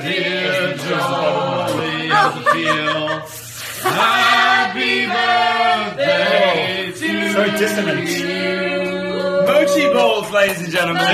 dear jolly feel. Happy birthday to So dissonant. you. Mochi balls, ladies and gentlemen.